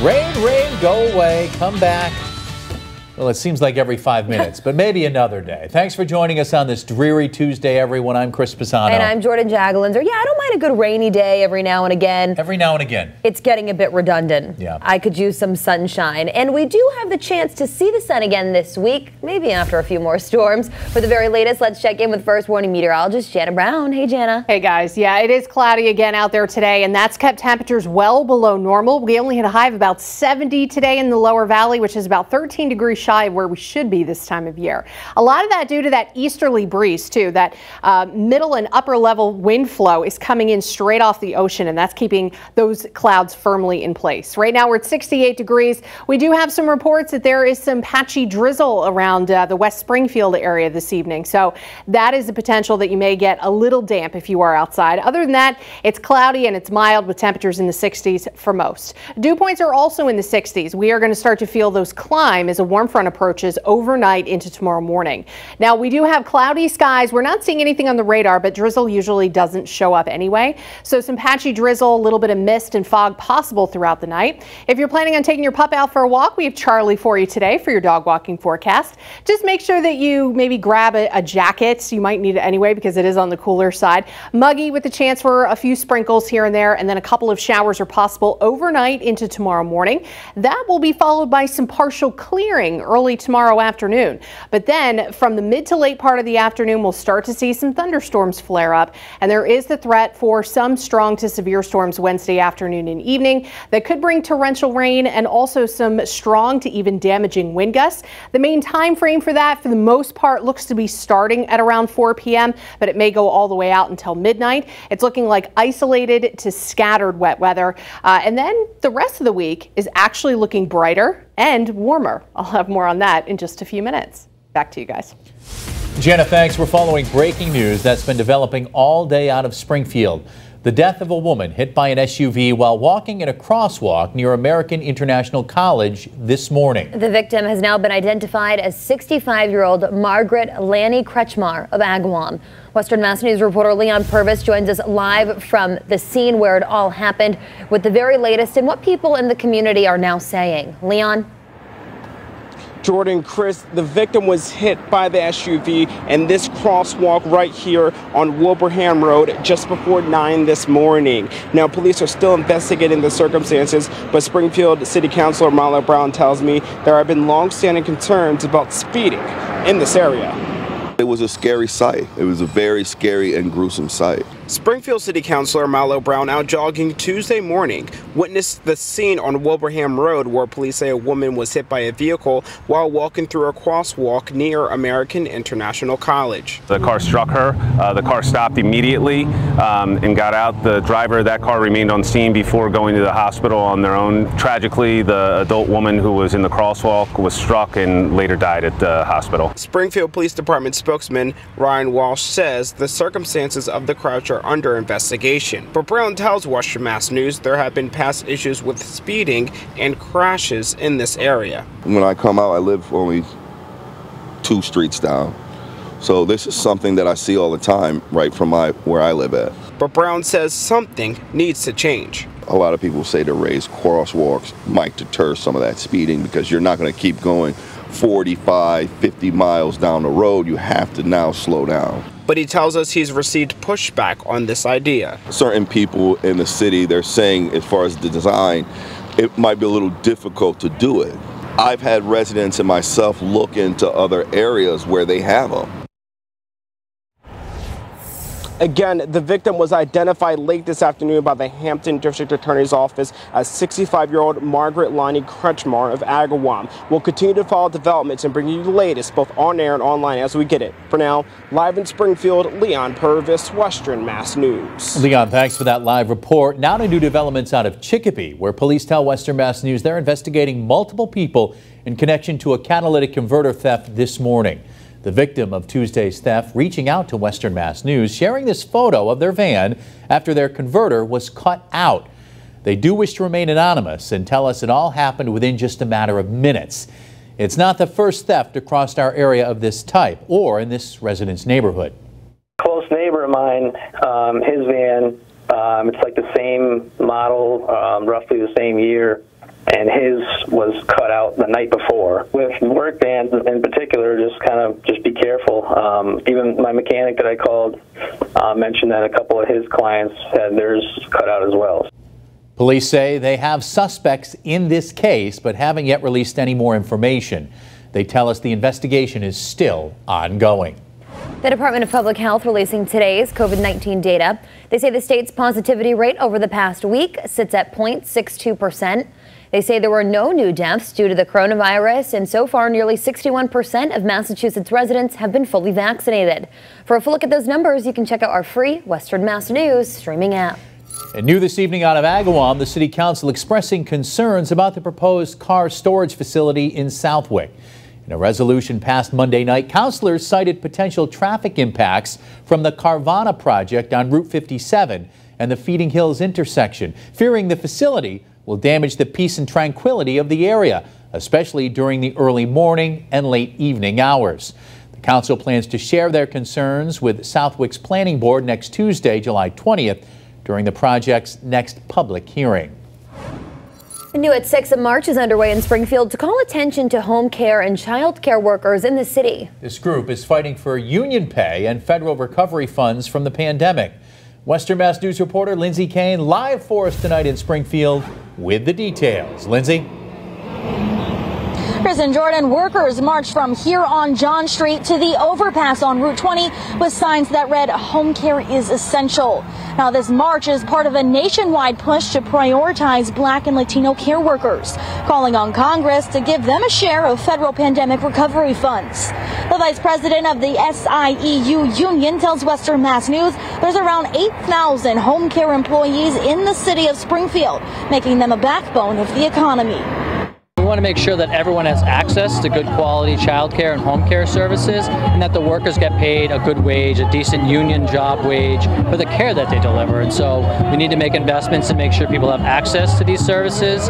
Rain, rain, go away, come back. Well, it seems like every five minutes, but maybe another day. Thanks for joining us on this dreary Tuesday, everyone. I'm Chris Pisano. And I'm Jordyn Jagolinzer. Yeah, I don't mind a good rainy day every now and again. Every now and again. It's getting a bit redundant. Yeah. I could use some sunshine. And we do have the chance to see the sun again this week, maybe after a few more storms. For the very latest, let's check in with first warning meteorologist Janna Brown. Hey, Janna. Hey, guys. Yeah, it is cloudy again out there today, and that's kept temperatures well below normal. We only hit a high of about 70 today in the lower valley, which is about 13 degrees shy of where we should be this time of year. A lot of that due to that easterly breeze, too. That uh, middle and upper level wind flow is coming in straight off the ocean, and that's keeping those clouds firmly in place. Right now, we're at 68 degrees. We do have some reports that there is some patchy drizzle around uh, the West Springfield area this evening. So that is the potential that you may get a little damp if you are outside. Other than that, it's cloudy and it's mild with temperatures in the 60s for most. Dew points are also in the 60s. We are going to start to feel those climb as a warm front approaches overnight into tomorrow morning. Now, we do have cloudy skies. We're not seeing anything on the radar, but drizzle usually doesn't show up anyway. So some patchy drizzle, a little bit of mist and fog possible throughout the night. If you're planning on taking your pup out for a walk, we have Charlie for you today for your dog walking forecast. Just make sure that you maybe grab a, a jacket. You might need it anyway because it is on the cooler side. Muggy with a chance for a few sprinkles here and there, and then a couple of showers are possible overnight into tomorrow morning. That will be followed by some partial clearing early tomorrow afternoon. But then from the mid to late part of the afternoon, we'll start to see some thunderstorms flare up, and there is the threat for some strong to severe storms Wednesday afternoon and evening that could bring torrential rain and also some strong to even damaging wind gusts. The main time frame for that, for the most part, looks to be starting at around 4 p.m., but it may go all the way out until midnight. It's looking like isolated to scattered wet weather. Uh, and then the rest of the week is actually looking brighter and warmer. I'll have more on that in just a few minutes. Back to you guys. Jenna, thanks. We're following breaking news that's been developing all day out of Springfield. The death of a woman hit by an SUV while walking in a crosswalk near American International College this morning. The victim has now been identified as 65 year old Margaret Lanny Kretschmar of Agawam. Western Mass News reporter Leon Purvis joins us live from the scene where it all happened with the very latest and what people in the community are now saying. Leon? Jordyn Chris, the victim was hit by the SUV and this crosswalk right here on Wilbraham Road just before 9 this morning. Now, police are still investigating the circumstances, but Springfield City Councilor Malo Brown tells me there have been long-standing concerns about speeding in this area. It was a scary sight. It was a very scary and gruesome sight. Springfield City Councilor Malo Brown, out jogging Tuesday morning, witnessed the scene on Wilbraham Road where police say a woman was hit by a vehicle while walking through a crosswalk near American International College. The car struck her. Uh, the car stopped immediately um, and got out. The driver of that car remained on scene before going to the hospital on their own. Tragically, the adult woman who was in the crosswalk was struck and later died at the hospital. Springfield Police Department spokesman Ryan Walsh says the circumstances of the crash are under investigation. But Brown tells Western Mass News there have been past issues with speeding and crashes in this area. When I come out, I live only two streets down. So this is something that I see all the time right from my where I live at. But Brown says something needs to change. A lot of people say to raise crosswalks might deter some of that speeding because you're not going to keep going 45, 50 miles down the road. You have to now slow down. But he tells us he's received pushback on this idea. Certain people in the city, they're saying as far as the design, it might be a little difficult to do it. I've had residents and myself look into other areas where they have them. Again, the victim was identified late this afternoon by the Hampden District Attorney's Office as 65-year-old Margaret Lonnie Kretschmar of Agawam. We'll continue to follow developments and bring you the latest both on air and online as we get it. For now, live in Springfield, Leon Purvis, Western Mass News. Leon, thanks for that live report. Now to new developments out of Chicopee, where police tell Western Mass News they're investigating multiple people in connection to a catalytic converter theft this morning. The victim of Tuesday's theft reaching out to Western Mass News, sharing this photo of their van after their converter was cut out. They do wish to remain anonymous and tell us it all happened within just a matter of minutes. It's not the first theft across our area of this type or in this resident's neighborhood. Close neighbor of mine, um, his van, um, it's like the same model, um, roughly the same year. And his was cut out the night before. With work bands in particular, just kind of just be careful. Um, even my mechanic that I called uh, mentioned that a couple of his clients had theirs cut out as well. Police say they have suspects in this case, but haven't yet released any more information. They tell us the investigation is still ongoing. The Department of Public Health releasing today's COVID 19 data. They say the state's positivity rate over the past week sits at 0.62%. They say there were no new deaths due to the coronavirus, and so far, nearly 61% of Massachusetts residents have been fully vaccinated. For a full look at those numbers, you can check out our free Western Mass News streaming app. And new this evening out of Agawam, the City Council expressing concerns about the proposed car storage facility in Southwick. In a resolution passed Monday night, councilors cited potential traffic impacts from the Carvana project on Route 57 and the Feeding Hills intersection, fearing the facility will damage the peace and tranquility of the area, especially during the early morning and late evening hours. The council plans to share their concerns with Southwick's Planning Board next Tuesday, July 20th, during the project's next public hearing. New at 6, a march is underway in Springfield to call attention to home care and child care workers in the city. This group is fighting for union pay and federal recovery funds from the pandemic. Western Mass News reporter Lindsay Kane live for us tonight in Springfield with the details. Lindsay? And Jordyn, workers marched from here on John Street to the overpass on Route 20 with signs that read, home care is essential. Now, this march is part of a nationwide push to prioritize black and Latino care workers, calling on Congress to give them a share of federal pandemic recovery funds. The vice president of the SEIU union tells Western Mass News there's around 8,000 home care employees in the city of Springfield, making them a backbone of the economy. Want to make sure that everyone has access to good quality child care and home care services and that the workers get paid a good wage, a decent union job wage for the care that they deliver. And so we need to make investments to make sure people have access to these services.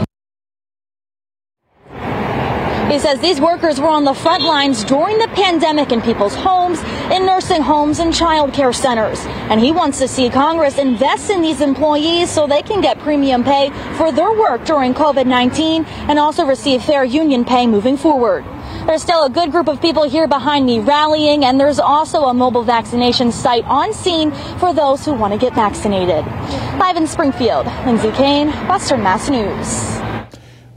He says these workers were on the front lines during the pandemic in people's homes, in nursing homes, and child care centers. And he wants to see Congress invest in these employees so they can get premium pay for their work during COVID 19 and also receive fair union pay moving forward. There's still a good group of people here behind me rallying, and there's also a mobile vaccination site on scene for those who want to get vaccinated. Live in Springfield, Lindsay Kane, Western Mass News.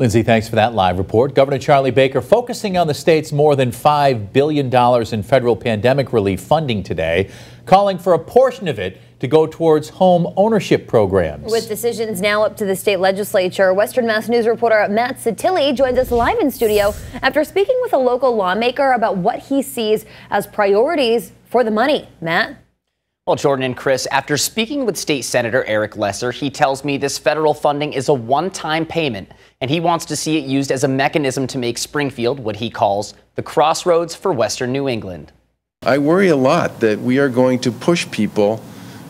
Lindsay, thanks for that live report. Governor Charlie Baker focusing on the state's more than $5 billion in federal pandemic relief funding today, calling for a portion of it to go towards home ownership programs. With decisions now up to the state legislature, Western Mass News reporter Matt Sottile joins us live in studio after speaking with a local lawmaker about what he sees as priorities for the money. Matt? Well, Jordyn and Chris, after speaking with State Senator Eric Lesser, he tells me this federal funding is a one time payment, and he wants to see it used as a mechanism to make Springfield what he calls the crossroads for Western New England. I worry a lot that we are going to push people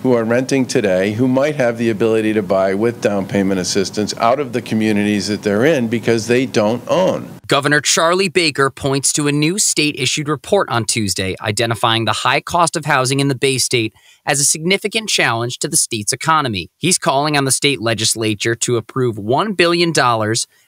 who are renting today who might have the ability to buy with down payment assistance out of the communities that they're in because they don't own. Governor Charlie Baker points to a new state issued report on Tuesday identifying the high cost of housing in the Bay State as a significant challenge to the state's economy. He's calling on the state legislature to approve $1 billion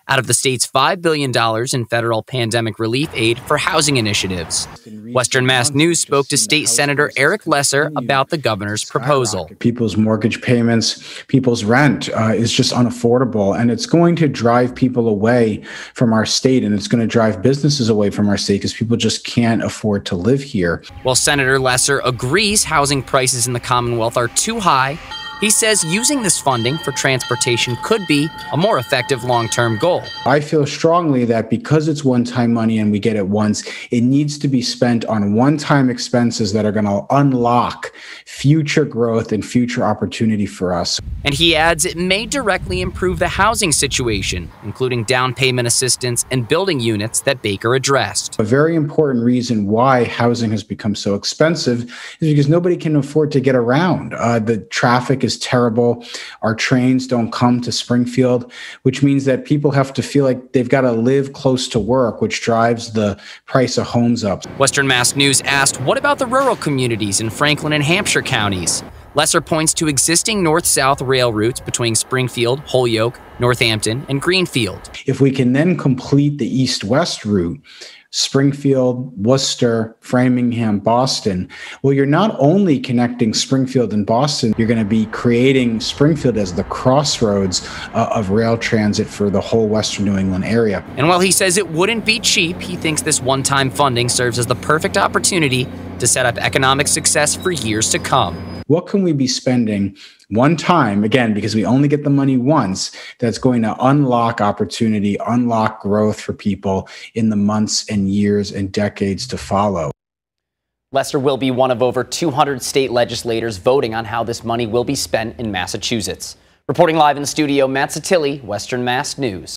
out of the state's $5 billion in federal pandemic relief aid for housing initiatives. Western Mass News spoke to State Senator Eric Lesser about the governor's proposal. People's mortgage payments, people's rent uh, is just unaffordable, and it's going to drive people away from our state, and it's going to drive businesses away from our state because people just can't afford to live here. While Senator Lesser agrees housing prices in the Commonwealth are too high, he says using this funding for transportation could be a more effective long term goal. I feel strongly that because it's one time money and we get it once, it needs to be spent on one time expenses that are going to unlock future growth and future opportunity for us. And he adds it may directly improve the housing situation, including down payment assistance and building units that Baker addressed. A very important reason why housing has become so expensive is because nobody can afford to get around. Uh, the traffic is is terrible. Our trains don't come to Springfield, which means that people have to feel like they've got to live close to work, which drives the price of homes up. Western Mass News asked, what about the rural communities in Franklin and Hampshire counties? Lesser points to existing north south rail routes between Springfield, Holyoke, Northampton, and Greenfield. If we can then complete the east west route, Springfield, Worcester, Framingham, Boston. Well, you're not only connecting Springfield and Boston, you're going to be creating Springfield as the crossroads uh, of rail transit for the whole Western New England area. And while he says it wouldn't be cheap, he thinks this one time funding serves as the perfect opportunity to set up economic success for years to come. What can we be spending one time, again, because we only get the money once, that's going to unlock opportunity, unlock growth for people in the months and years and decades to follow? Lesser will be one of over 200 state legislators voting on how this money will be spent in Massachusetts. Reporting live in the studio, Matt Sottile, Western Mass News.